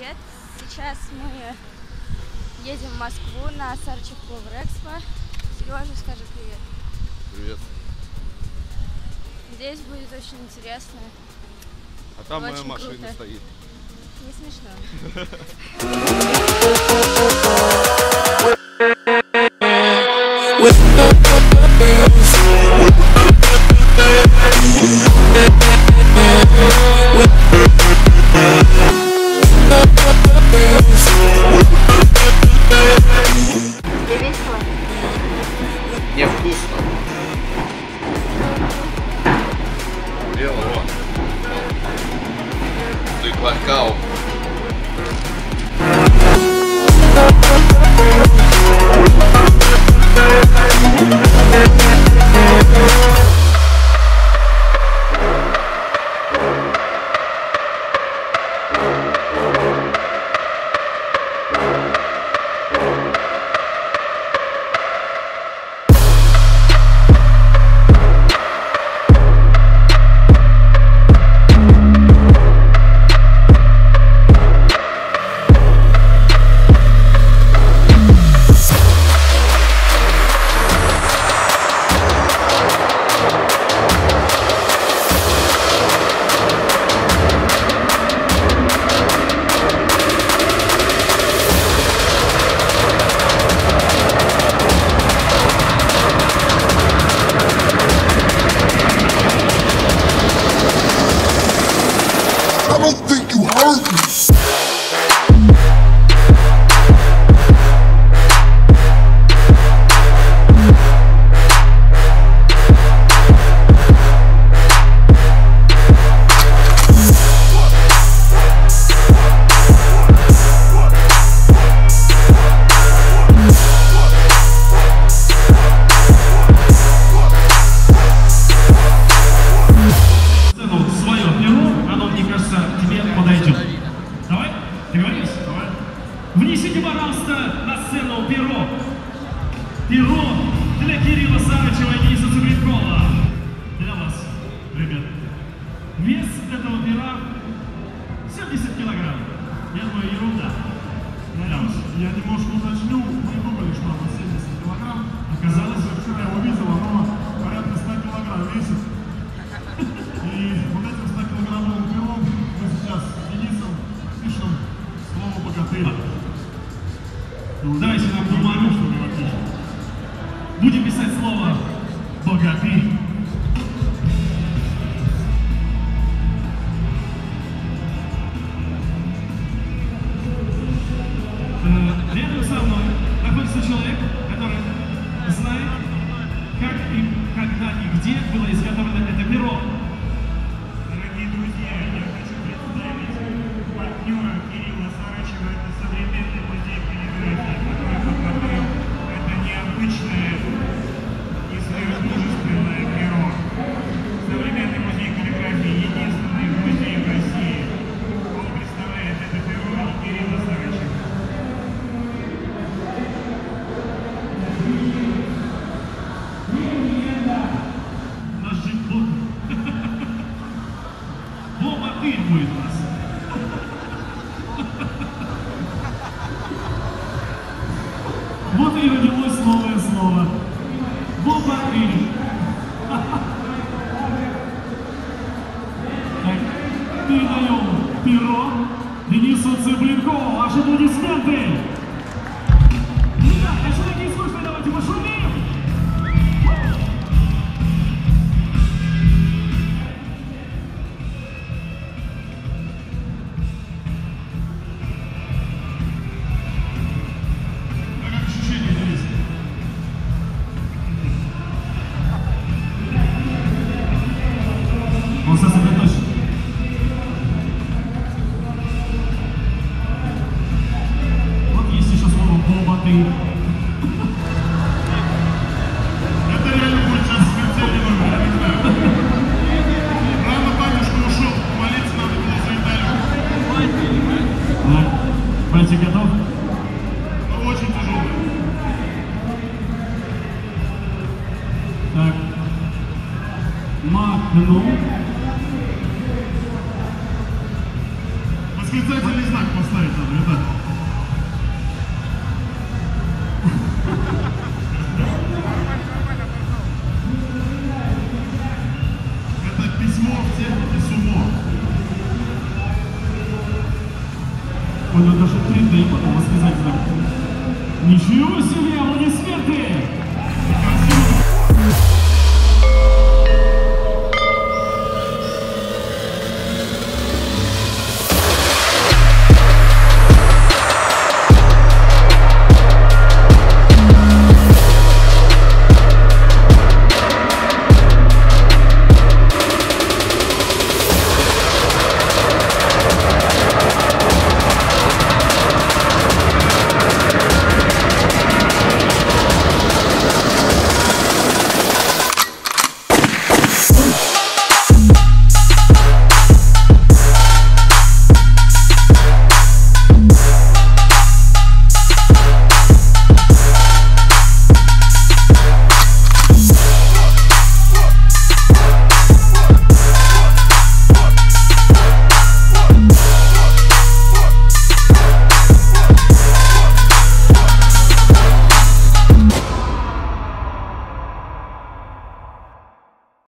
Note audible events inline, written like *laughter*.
привет! Сейчас мы едем в Москву на Сарчик Повар Экспо. Сережа, скажи привет. Привет. Здесь будет очень интересно. А там моя машина круто. стоит. Не смешно. *laughs* кажется, тебе подойдет. Давай? Договорились? Давай. Внесите, пожалуйста, на сцену перо. Перо для Кирилла Сарычева и Дениса Цыбренкова. Для вас, ребят. Вес этого пера 70 килограмм. Я думаю, ерунда. Я немножко уточню, давайте нам бумагу. что напишем. Будем писать слово «богатырь». Вот и родилось новое слово. Богатырь. Так, передаем перо Денису Цыблинкову. Ваши аплодисменты. Махнул. Восклицательный знак поставить надо, ребята. Это письмо в технике сумо. Он даже 3D потом восклицательно. Ничего себе, аплодисменты!